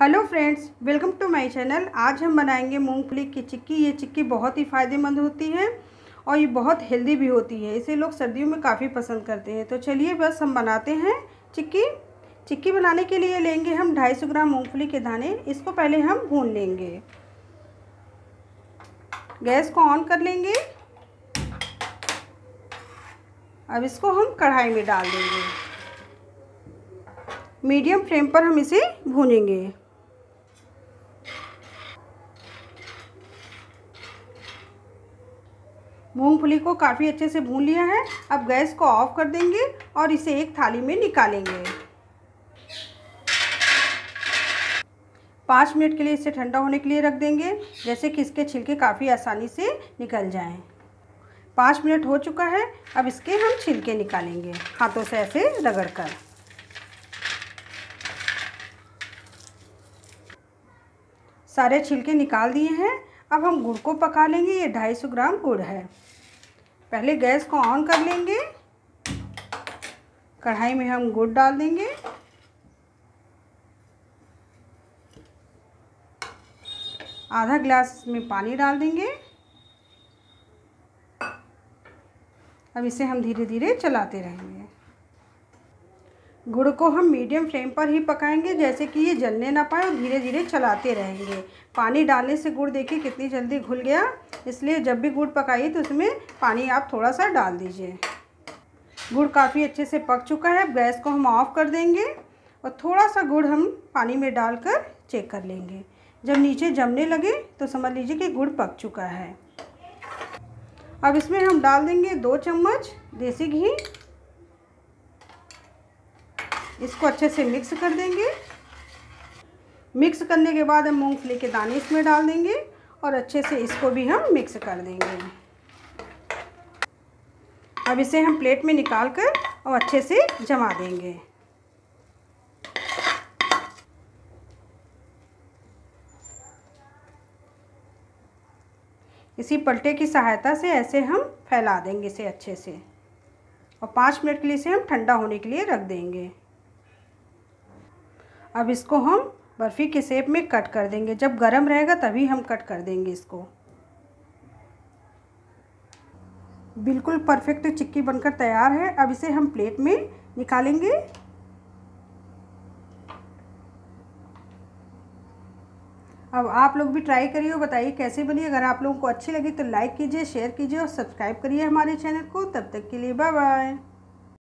Hello friends, welcome to my channel. आज हम बनाएँगे मूंगफली की चिक्की। ये चिक्की बहुत ही फ़ायदेमंद होती है और ये बहुत हेल्दी भी होती है। इसे लोग सर्दियों में काफ़ी पसंद करते हैं। तो चलिए बस हम बनाते हैं चिक्की। चिक्की बनाने के लिए लेंगे हम 250 ग्राम मूंगफली के दाने। इसको पहले हम भून लेंगे। गैस को ऑन कर लेंगे। अब इसको हम कढ़ाई में डाल देंगे। मीडियम फ्लेम पर हम इसे भूनेंगे। मूंगफली को काफ़ी अच्छे से भून लिया है। अब गैस को ऑफ़ कर देंगे और इसे एक थाली में निकालेंगे। पाँच मिनट के लिए इसे ठंडा होने के लिए रख देंगे, जैसे कि इसके छिलके काफ़ी आसानी से निकल जाएँ। पाँच मिनट हो चुका है, अब इसके हम छिलके निकालेंगे, हाथों से ऐसे रगड़ कर सारे छिलके निकाल दिए हैं अब हम गुड़ को पका लेंगे, ये ढाई सौ ग्राम गुड़ है। पहले गैस को ऑन कर लेंगे। कढ़ाई में हम गुड़ डाल देंगे। आधा ग्लास में पानी डाल देंगे। अब इसे हम धीरे धीरे चलाते रहेंगे। गुड़ को हम मीडियम फ्लेम पर ही पकाएँगे, जैसे कि ये जलने ना पाए और धीरे धीरे चलाते रहेंगे। पानी डालने से गुड़ देखिए कितनी जल्दी घुल गया। इसलिए जब भी गुड़ पकाइए तो उसमें पानी आप थोड़ा सा डाल दीजिए। गुड़ काफ़ी अच्छे से पक चुका है गैस को हम ऑफ़ कर देंगे और थोड़ा सा गुड़ हम पानी में डालकर चेक कर लेंगे। जब नीचे जमने लगे तो समझ लीजिए कि गुड़ पक चुका है। अब इसमें हम डाल देंगे दो चम्मच देसी घी। इसको अच्छे से मिक्स कर देंगे। मिक्स करने के बाद हम मूंगफली के दाने इसमें डाल देंगे और अच्छे से इसको भी हम मिक्स कर देंगे। अब इसे हम प्लेट में निकाल कर और अच्छे से जमा देंगे। इसी पलटे की सहायता से ऐसे हम फैला देंगे इसे अच्छे से। और पाँच मिनट के लिए इसे हम ठंडा होने के लिए रख देंगे। अब इसको हम बर्फ़ी के शेप में कट कर देंगे। जब गर्म रहेगा तभी हम कट कर देंगे इसको। बिल्कुल परफेक्ट चिक्की बनकर तैयार है। अब इसे हम प्लेट में निकालेंगे। अब आप लोग भी ट्राई करिए और बताइए कैसे बनी। अगर आप लोगों को अच्छी लगी तो लाइक कीजिए शेयर कीजिए और सब्सक्राइब करिए हमारे चैनल को। तब तक के लिए बाय बाय